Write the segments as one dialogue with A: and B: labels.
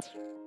A: Thank you.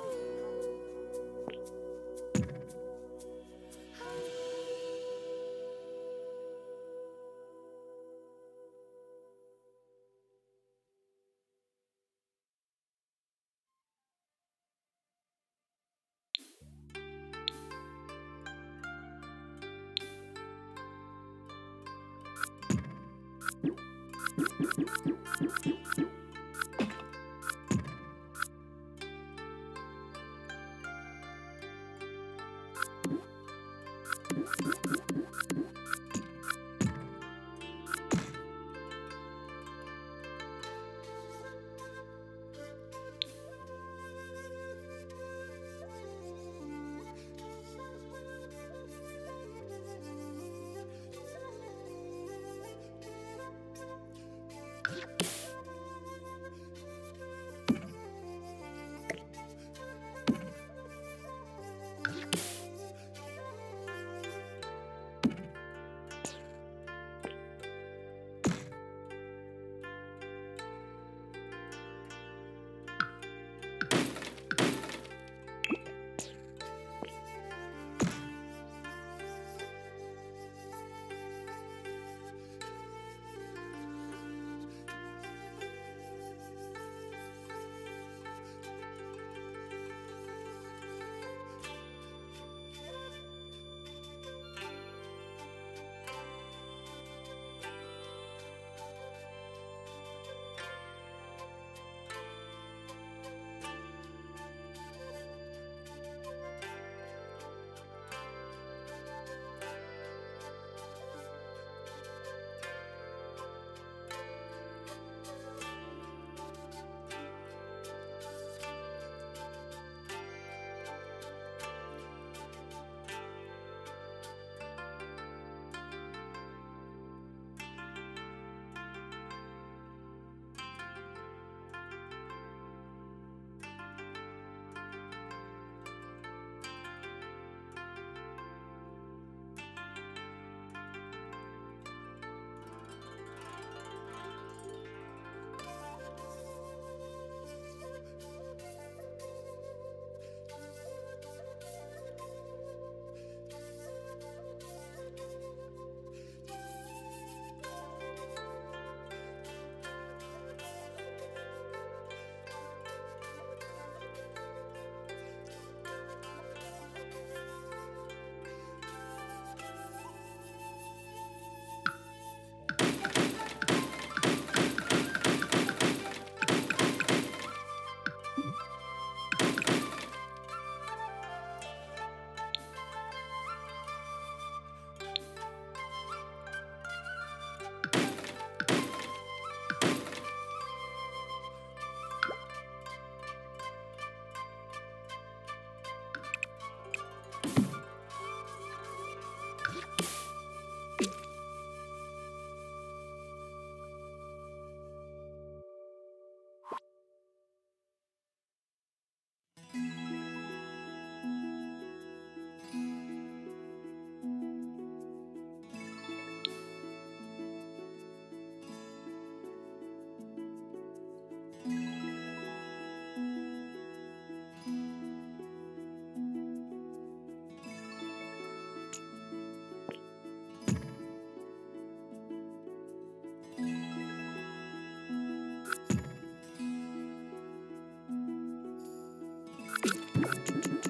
A: Bye. thank you